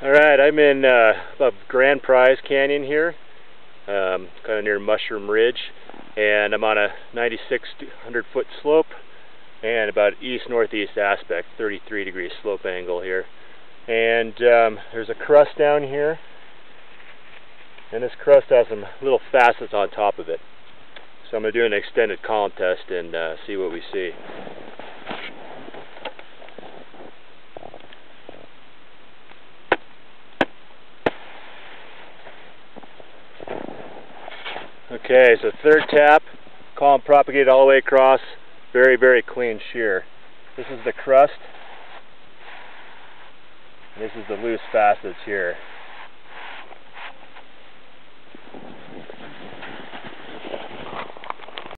Alright, I'm in uh, Grand Prize Canyon here, um, kind of near Mushroom Ridge, and I'm on a 9,600 foot slope and about east-northeast aspect, 33 degree slope angle here. And um, there's a crust down here, and this crust has some little facets on top of it. So I'm going to do an extended column test and uh, see what we see. Okay, so third tap, column propagated all the way across, very, very clean shear. This is the crust, this is the loose facets here.